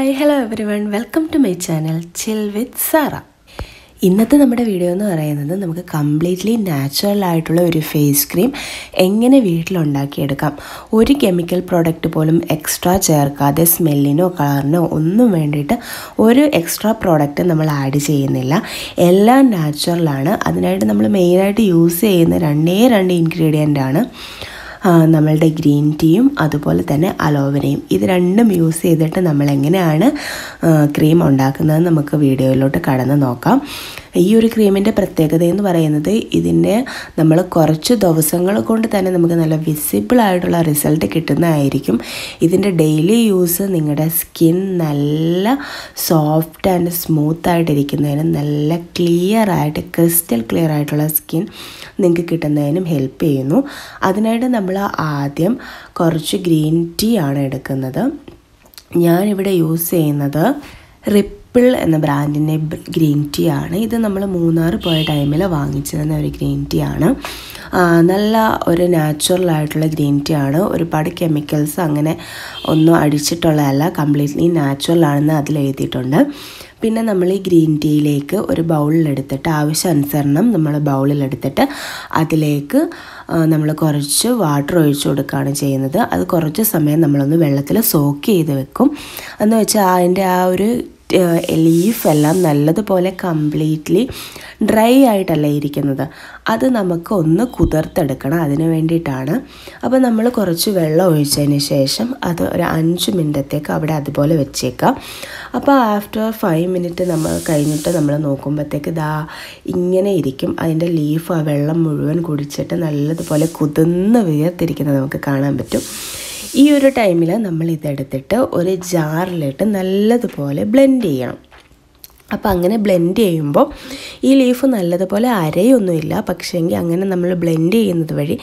Hi hello everyone welcome to my channel chill with Sara ഇന്നത്തെ നമ്മുടെ video എന്ന് പറയുന്നത് നമുക്ക് കംപ്ലീറ്റ്ലി നാച്ചുറൽ ആയിട്ടുള്ള ഒരു ഫേസ് ക്രീം എങ്ങനെ വീട്ടിലുണ്ടാക്കിയെടുക്കാം. ഒരു കെമിക്കൽ പ്രോഡക്റ്റ് പോലും എക്സ്ട്രാ ചേർക്കാതെ സ്മെല്ലിനോ കളറിനോ ഒന്നും വേണ്ടിയിട്ട് ഒരു എക്സ്ട്രാ പ്രോഡക്റ്റ് നമ്മൾ ആഡ് ചെയ്യുന്നില്ല. എല്ലാം നാച്ചുറലാണ് അതിനായിട്ട് നമ്മൾ മെയിനായിട്ട് യൂസ് ചെയ്യുന്ന രണ്ടേ രണ്ട് ഇൻഗ്രീഡിയന്റ് ആണ്. നമ്മളുടെ ഗ്രീൻ ടീയും അതുപോലെ തന്നെ അലോവരയും ഇത് രണ്ടും യൂസ് ചെയ്തിട്ട് നമ്മൾ എങ്ങനെയാണ് ക്രീം ഉണ്ടാക്കുന്നത് നമുക്ക് വീഡിയോയിലോട്ട് കടന്ന് നോക്കാം. ഈ ഒരു ക്രീമിന്റെ പ്രത്യേകത എന്ന് പറയുന്നത് ഇതിന്റെ നമ്മൾ കുറച്ച് ദിവസങ്ങൾ കൊണ്ട് തന്നെ നമുക്ക് നല്ല വിസിബിൾ ആയിട്ടുള്ള റിസൾട്ട് കിട്ടുന്നതായിരിക്കും. ഇതിന്റെ ഡെയിലി യൂസ് നിങ്ങളുടെ സ്കിൻ നല്ല സോഫ്റ്റ് ആൻഡ് സ്മൂത്ത് ആയിട്ടിരിക്കുന്നതിനും നല്ല ക്ലിയർ ആയിട്ട് ക്രിസ്റ്റൽ ക്ലിയർ ആയിട്ടുള്ള സ്കിൻ നിങ്ങൾക്ക് കിട്ടുന്നതിനും ഹെൽപ്പ് ചെയ്യുന്നു. അതിനായിട്ട് നമ്മൾ ആദ്യം കുറച്ച് ഗ്രീൻ ടീ ആണ് എടുക്കുന്നത്. ഞാനിവിടെ യൂസ് ചെയ്യുന്നത് റിപ്പിൾ എന്ന ബ്രാൻഡിന്റെ ഗ്രീൻ ടീ ആണ്. ഇത് നമ്മൾ മൂന്നാർ പോയ ടൈമിൽ വാങ്ങിച്ചു തന്ന ഒരു ഗ്രീൻ ടീ ആണ്. നല്ല ഒരു നാച്ചുറൽ ആയിട്ടുള്ള ഗ്രീൻ ടീ ആണ്. ഒരുപാട് കെമിക്കൽസ് അങ്ങനെ ഒന്നും അടിച്ചിട്ടുള്ളതല്ല. കംപ്ലീറ്റ്ലി നാച്ചുറൽ ആണെന്ന് അതിൽ എഴുതിയിട്ടുണ്ട് പിന്നെ നമ്മൾ ഈ ഗ്രീൻ ടീയിലേക്ക് ഒരു ബൗളിലെടുത്തിട്ട് ആവശ്യാനുസരണം നമ്മൾ ബൗളിലെടുത്തിട്ട് അതിലേക്ക് നമ്മൾ കുറച്ച് വാട്ടർ ഒഴിച്ചു കൊടുക്കുകയാണ് ചെയ്യുന്നത്. അത് കുറച്ച് സമയം നമ്മളൊന്ന് വെള്ളത്തിൽ സോക്ക് ചെയ്ത് വെക്കും. എന്ന് വെച്ചാൽ അതിന്റെ ആ ഒരു ലീഫ് എല്ലാം നല്ലതുപോലെ കംപ്ലീറ്റ്ലി ഡ്രൈ ആയിട്ടല്ല ഇരിക്കുന്നത്. അത് നമുക്ക് ഒന്ന് കുതിർത്തെടുക്കണം അതിന് വേണ്ടിയിട്ടാണ്. അപ്പോൾ നമ്മൾ കുറച്ച് വെള്ളം ഒഴിച്ചതിന് ശേഷം അത് ഒരു അഞ്ച് മിനിറ്റത്തേക്ക് അവിടെ അതുപോലെ വെച്ചേക്കാം. അപ്പോൾ ആഫ്റ്റർ ഫൈവ് മിനിറ്റ് നമ്മൾ കഴിഞ്ഞിട്ട് നമ്മൾ നോക്കുമ്പോഴത്തേക്ക് ഇതാ ഇങ്ങനെ ഇരിക്കും. അതിന്റെ ലീഫ് ആ വെള്ളം മുഴുവൻ കുടിച്ചിട്ട് നല്ലതുപോലെ കുതിർന്ന് വീർത്തിരിക്കുന്നത് നമുക്ക് കാണാൻ പറ്റും. ഈ ഒരു ടൈമിൽ നമ്മൾ ഇതെടുത്തിട്ട് ഒരു ജാറിലിട്ട് നല്ലതുപോലെ ബ്ലെൻഡ് ചെയ്യണം. അപ്പോൾ അങ്ങനെ ബ്ലെൻഡ് ചെയ്യുമ്പോൾ ഈ ലീഫ് നല്ലതുപോലെ അരയൊന്നുമില്ല. പക്ഷേങ്കിൽ അങ്ങനെ നമ്മൾ ബ്ലെൻഡ് ചെയ്യുന്നത് വഴി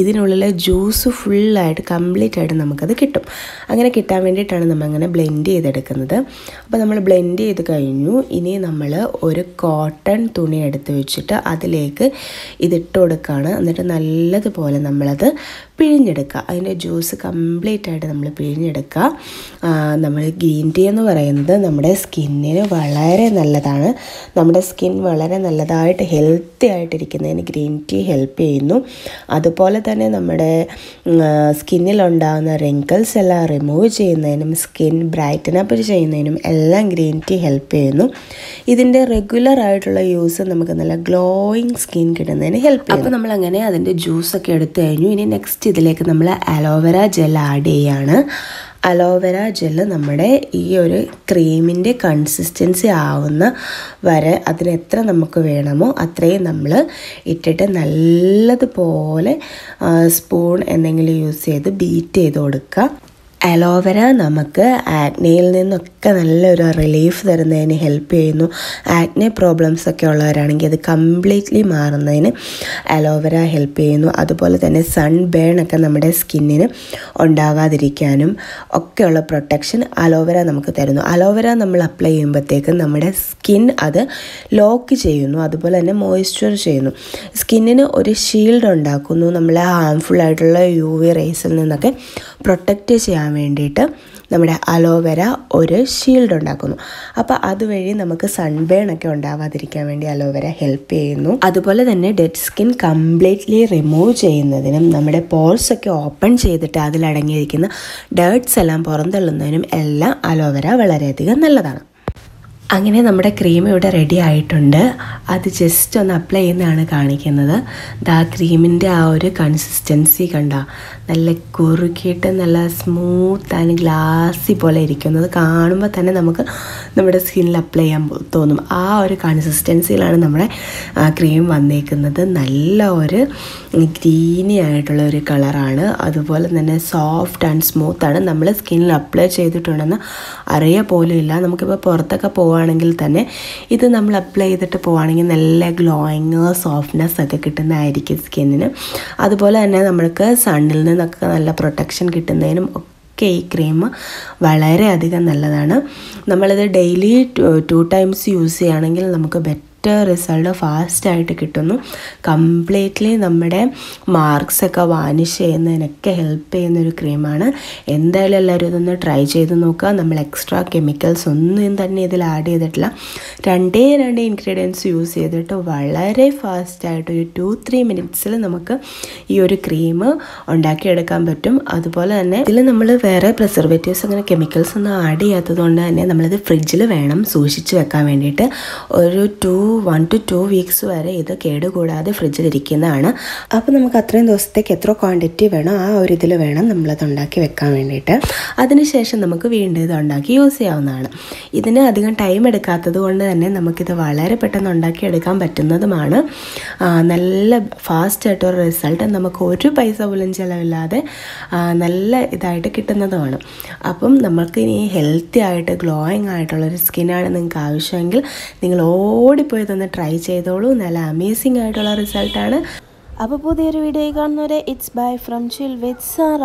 ഇതിനുള്ളിലെ ജ്യൂസ് ഫുള്ളായിട്ട് കംപ്ലീറ്റ് ആയിട്ട് നമുക്കത് കിട്ടും. അങ്ങനെ കിട്ടാൻ വേണ്ടിയിട്ടാണ് നമ്മൾ അങ്ങനെ ബ്ലെൻഡ് ചെയ്തെടുക്കുന്നത്. അപ്പോൾ നമ്മൾ ബ്ലെൻഡ് ചെയ്ത് കഴിഞ്ഞു. ഇനി നമ്മൾ ഒരു കോട്ടൺ തുണി എടുത്ത് വെച്ചിട്ട് അതിലേക്ക് ഇതിട്ട് കൊടുക്കുകയാണ്. എന്നിട്ട് നല്ലതുപോലെ നമ്മളത് പിഴിഞ്ഞെടുക്കുക. അതിന്റെ ജ്യൂസ് കംപ്ലീറ്റ് ആയിട്ട് നമ്മൾ പിഴിഞ്ഞെടുക്കുക. നമ്മൾ ഗ്രീൻ ടീ എന്ന് പറയുന്നത് നമ്മുടെ സ്കിന്നിന് വളരെ നല്ലതാണ്. നമ്മുടെ സ്കിൻ വളരെ നല്ലതായിട്ട് ഹെൽത്തി ആയിട്ടിരിക്കുന്നതിന് ഗ്രീൻ ടീ ഹെൽപ്പ് ചെയ്യുന്നു. അതുപോലെ തന്നെ നമ്മുടെ സ്കിന്നിലുണ്ടാകുന്ന റിങ്കിൾസ് എല്ലാം റിമൂവ് ചെയ്യുന്നതിനും സ്കിൻ ബ്രൈറ്റൻ അപ്പ് ചെയ്യുന്നതിനും എല്ലാം ഗ്രീൻ ടീ ഹെൽപ്പ് ചെയ്യുന്നു. ഇതിന്റെ റെഗുലർ ആയിട്ടുള്ള യൂസ് നമുക്ക് നല്ല ഗ്ലോയിങ് സ്കിൻ കിട്ടുന്നതിന് ഹെൽപ്പ് ചെയ്യും അപ്പോൾ നമ്മളങ്ങനെ അതിന്റെ ജ്യൂസൊക്കെ എടുത്തു കഴിഞ്ഞു. ഇനി നെക്സ്റ്റ് ഇതിലേക്ക് നമ്മൾ അലോവേര ജെൽ ആഡ് ചെയ്യാണ്. അലോവേര ജെല്ല് നമ്മുടെ ഈ ഒരു ക്രീമിന്റെ കൺസിസ്റ്റൻസി ആവുന്ന വരെ അതിന് എത്ര നമുക്ക് വേണമോ അത്രയും നമ്മൾ ഇട്ടിട്ട് നല്ലതുപോലെ സ്പൂൺ എന്തെങ്കിലും യൂസ് ചെയ്ത് ബീറ്റ് ചെയ്ത് കൊടുക്കുക. അലോവേര നമുക്ക് ആക്നയിൽ നിന്നൊക്കെ നല്ലൊരു റിലീഫ് തരുന്നതിന് ഹെൽപ്പ് ചെയ്യുന്നു. ആക്നെ പ്രോബ്ലംസ് ഒക്കെ ഉള്ളവരാണെങ്കിൽ അത് കംപ്ലീറ്റ്ലി മാറുന്നതിന് അലോവേര ഹെൽപ്പ് ചെയ്യുന്നു. അതുപോലെ തന്നെ സൺ ബേൺ ഒക്കെ നമ്മുടെ സ്കിന്നിന് ഉണ്ടാകാതിരിക്കാനും ഒക്കെയുള്ള പ്രൊട്ടക്ഷൻ അലോവേര നമുക്ക് തരുന്നു. അലോവേര നമ്മൾ അപ്ലൈ ചെയ്യുമ്പോഴത്തേക്കും നമ്മുടെ സ്കിൻ അത് ലോക്ക് ചെയ്യുന്നു. അതുപോലെ തന്നെ മോയ്സ്ചർ ചെയ്യുന്നു. സ്കിന്നിന് ഒരു ഷീൽഡ് ഉണ്ടാക്കുന്നു. നമ്മളെ ഹാംഫുൾ ആയിട്ടുള്ള യു വി റേസിൽ നിന്നൊക്കെ പ്രൊട്ടക്റ്റ് ചെയ്യാൻ വേണ്ടിയിട്ട് നമ്മുടെ അലോവേര ഒരു ഷീൽഡ് ഉണ്ടാക്കുന്നു. അപ്പോൾ അതുവഴി നമുക്ക് സൺബേൺ ഒക്കെ ഉണ്ടാവാതിരിക്കാൻ വേണ്ടി അലോവേര ഹെൽപ്പ് ചെയ്യുന്നു. അതുപോലെ തന്നെ ഡെഡ് സ്കിൻ കംപ്ലീറ്റ്ലി റിമൂവ് ചെയ്യുന്നതിനും നമ്മുടെ പോൾസ് ഒക്കെ ഓപ്പൺ ചെയ്തിട്ട് അതിലടങ്ങിയിരിക്കുന്ന ഡേർട്സ് എല്ലാം പുറന്തള്ളുന്നതിനും എല്ലാം അലോവേര വളരെയധികം നല്ലതാണ്. അങ്ങനെ നമ്മുടെ ക്രീം ഇവിടെ റെഡി ആയിട്ടുണ്ട്. അത് ജസ്റ്റ് ഒന്ന് അപ്ലൈ ചെയ്യുന്നതാണ് കാണിക്കുന്നത്. ദാ ക്രീമിന്റെ ആ ഒരു കൺസിസ്റ്റൻസി കണ്ട. നല്ല കുറുക്കിയിട്ട് നല്ല സ്മൂത്ത് ആൻഡ് ഗ്ലാസി പോലെ ഇരിക്കുന്നത് കാണുമ്പോൾ തന്നെ നമുക്ക് നമ്മുടെ സ്കിന്നിൽ അപ്ലൈ ചെയ്യാൻ തോന്നും. ആ ഒരു കൺസിസ്റ്റൻസിയിലാണ് നമ്മുടെ ക്രീം വന്നേക്കുന്നത്. നല്ല ഒരു ഗ്രീനി ആയിട്ടുള്ള ഒരു കളറാണ് അതുപോലെ തന്നെ സോഫ്റ്റ് ആൻഡ് സ്മൂത്താണ് നമ്മൾ സ്കിന്നിൽ അപ്ലൈ ചെയ്തിട്ടുണ്ടെന്ന് അറിയ പോലും ഇല്ല. നമുക്കിപ്പോൾ പുറത്തൊക്കെ പോവുകയാണെങ്കിൽ തന്നെ ഇത് നമ്മൾ അപ്ലൈ ചെയ്തിട്ട് പോവുകയാണെങ്കിൽ നല്ല ഗ്ലോയിങ് സോഫ്റ്റ്നെസ് ഒക്കെ കിട്ടുന്നതായിരിക്കും സ്കിന്നിന് അതുപോലെ തന്നെ നമ്മൾക്ക് സണ്ണിൽ നിന്നൊക്കെ നല്ല പ്രൊട്ടക്ഷൻ കിട്ടുന്നതിനും ഒക്കെ ഈ ക്രീം വളരെയധികം നല്ലതാണ്. നമ്മളിത് ഡെയിലി ടു ടൈംസ് യൂസ് ചെയ്യുകയാണെങ്കിൽ നമുക്ക് ബെറ്റർ പെർഫെക്റ്റ് റിസൾട്ട് ഫാസ്റ്റായിട്ട് കിട്ടുന്നു. കംപ്ലീറ്റ്ലി നമ്മുടെ മാർക്സ് ഒക്കെ വാനിഷ് ചെയ്യുന്നതിനൊക്കെ ഹെൽപ്പ് ചെയ്യുന്ന ഒരു ക്രീമാണ് എന്തായാലും എല്ലാവരും ഇതൊന്ന് ട്രൈ ചെയ്ത് നോക്കുക. നമ്മൾ എക്സ്ട്രാ കെമിക്കൽസ് ഒന്നും തന്നെ ഇതിൽ ആഡ് ചെയ്തിട്ടില്ല. രണ്ടേ രണ്ട് ഇൻഗ്രീഡിയൻസ് യൂസ് ചെയ്തിട്ട് വളരെ ഫാസ്റ്റായിട്ട് ഒരു ടു ത്രീ മിനിറ്റ്സിൽ നമുക്ക് ഈ ഒരു ക്രീം ഉണ്ടാക്കിയെടുക്കാൻ പറ്റും. അതുപോലെ തന്നെ ഇതിൽ നമ്മൾ വേറെ പ്രിസർവേറ്റീവ്സ് അങ്ങനെ കെമിക്കൽസ് ഒന്നും ആഡ് ചെയ്യാത്തത് കൊണ്ട് തന്നെ നമ്മളിത് ഫ്രിഡ്ജിൽ വേണം സൂക്ഷിച്ച് വെക്കാൻ വേണ്ടിയിട്ട്. ഒരു two one to two weeks വരെ ഇത് കേടുകൂടാതെ ഫ്രിഡ്ജിൽ ഇരിക്കുന്നതാണ്. അപ്പോൾ നമുക്ക് അത്രയും ദിവസത്തേക്ക് എത്ര ക്വാണ്ടിറ്റി വേണോ ആ ഒരു ഇതിൽ വേണം നമ്മളത് ഉണ്ടാക്കി വെക്കാൻ വേണ്ടിയിട്ട്. അതിനുശേഷം നമുക്ക് വീണ്ടും ഇത് ഉണ്ടാക്കി യൂസ് ചെയ്യാവുന്നതാണ്. ഇതിന് അധികം ടൈം എടുക്കാത്തത് കൊണ്ട് തന്നെ നമുക്കിത് വളരെ പെട്ടെന്ന് ഉണ്ടാക്കിയെടുക്കാൻ പറ്റുന്നതുമാണ്. നല്ല നല്ല ഫാസ്റ്റായിട്ടൊരു റിസൾട്ട് നമുക്ക് ഒരു പൈസ പോലും ചിലവില്ലാതെ നല്ല ഇതായിട്ട് കിട്ടുന്നതുമാണ്. അപ്പം നമുക്ക് ഇനി ഹെൽത്തി ആയിട്ട് ഗ്ലോയിങ് ആയിട്ടുള്ളൊരു സ്കിന്നാണ് നിങ്ങൾക്ക് ആവശ്യമെങ്കിൽ നിങ്ങൾ ഓടിപ്പോയി ഇതൊന്ന് ട്രൈ ചെയ്തോളൂ. നല്ല അമേസിംഗ് ആയിട്ടുള്ള റിസൾട്ടാണ് അപ്പോൾ പുതിയൊരു വീഡിയോ കാണുന്നവരെ it's bye from chill with Sara